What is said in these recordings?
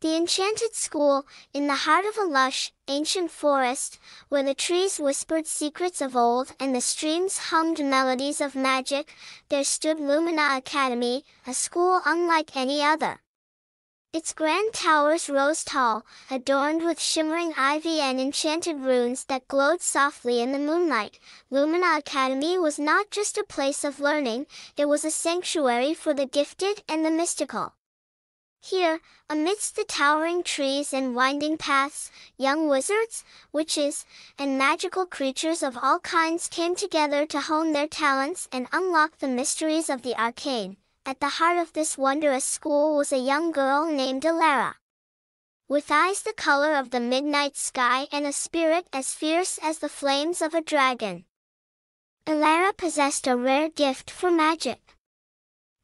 The enchanted school, in the heart of a lush, ancient forest, where the trees whispered secrets of old and the streams hummed melodies of magic, there stood Lumina Academy, a school unlike any other. Its grand towers rose tall, adorned with shimmering ivy and enchanted runes that glowed softly in the moonlight. Lumina Academy was not just a place of learning, it was a sanctuary for the gifted and the mystical. Here, amidst the towering trees and winding paths, young wizards, witches, and magical creatures of all kinds came together to hone their talents and unlock the mysteries of the arcane. At the heart of this wondrous school was a young girl named Alara. With eyes the color of the midnight sky and a spirit as fierce as the flames of a dragon. Alara possessed a rare gift for magic.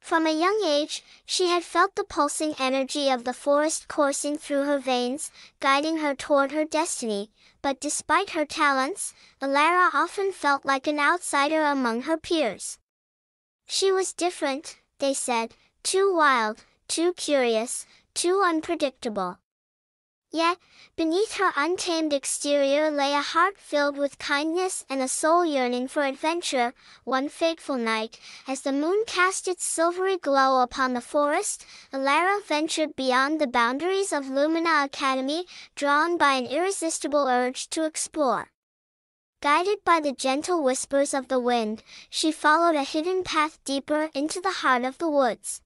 From a young age, she had felt the pulsing energy of the forest coursing through her veins, guiding her toward her destiny, but despite her talents, Alara often felt like an outsider among her peers. She was different, they said, too wild, too curious, too unpredictable. Yet, beneath her untamed exterior lay a heart filled with kindness and a soul yearning for adventure. One fateful night, as the moon cast its silvery glow upon the forest, Alara ventured beyond the boundaries of Lumina Academy, drawn by an irresistible urge to explore. Guided by the gentle whispers of the wind, she followed a hidden path deeper into the heart of the woods.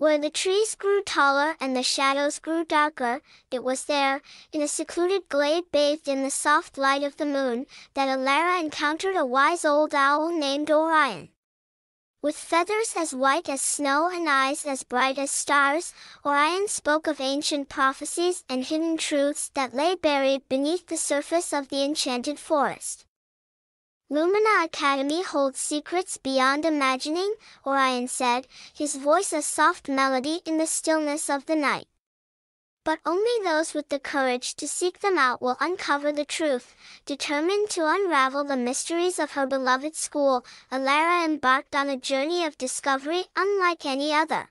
Where the trees grew taller and the shadows grew darker, it was there, in a secluded glade bathed in the soft light of the moon, that Alara encountered a wise old owl named Orion. With feathers as white as snow and eyes as bright as stars, Orion spoke of ancient prophecies and hidden truths that lay buried beneath the surface of the enchanted forest. Lumina Academy holds secrets beyond imagining, Orion said, his voice a soft melody in the stillness of the night. But only those with the courage to seek them out will uncover the truth. Determined to unravel the mysteries of her beloved school, Alara embarked on a journey of discovery unlike any other.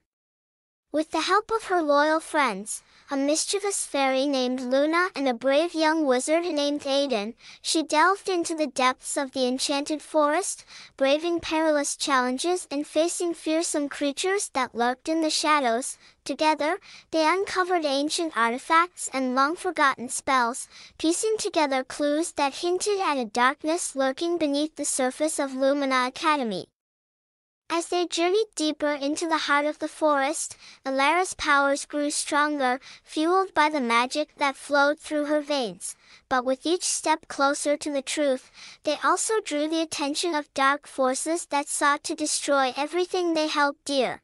With the help of her loyal friends, a mischievous fairy named Luna and a brave young wizard named Aiden, she delved into the depths of the enchanted forest, braving perilous challenges and facing fearsome creatures that lurked in the shadows. Together, they uncovered ancient artifacts and long-forgotten spells, piecing together clues that hinted at a darkness lurking beneath the surface of Lumina Academy. As they journeyed deeper into the heart of the forest, Alara's powers grew stronger, fueled by the magic that flowed through her veins. But with each step closer to the truth, they also drew the attention of dark forces that sought to destroy everything they held dear.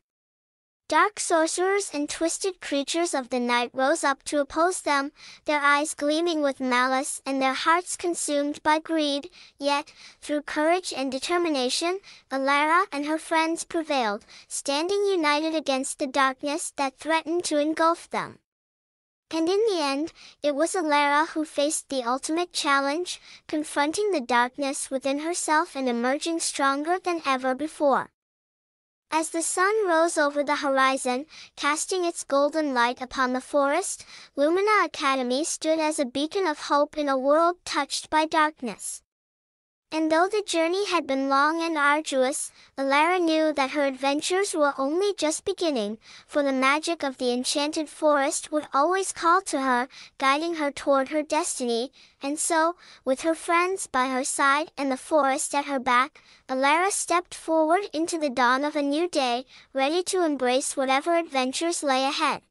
Dark sorcerers and twisted creatures of the night rose up to oppose them, their eyes gleaming with malice and their hearts consumed by greed. Yet, through courage and determination, Alara and her friends prevailed, standing united against the darkness that threatened to engulf them. And in the end, it was Alara who faced the ultimate challenge, confronting the darkness within herself and emerging stronger than ever before. As the sun rose over the horizon, casting its golden light upon the forest, Lumina Academy stood as a beacon of hope in a world touched by darkness. And though the journey had been long and arduous, Alara knew that her adventures were only just beginning, for the magic of the enchanted forest would always call to her, guiding her toward her destiny, and so, with her friends by her side and the forest at her back, Alara stepped forward into the dawn of a new day, ready to embrace whatever adventures lay ahead.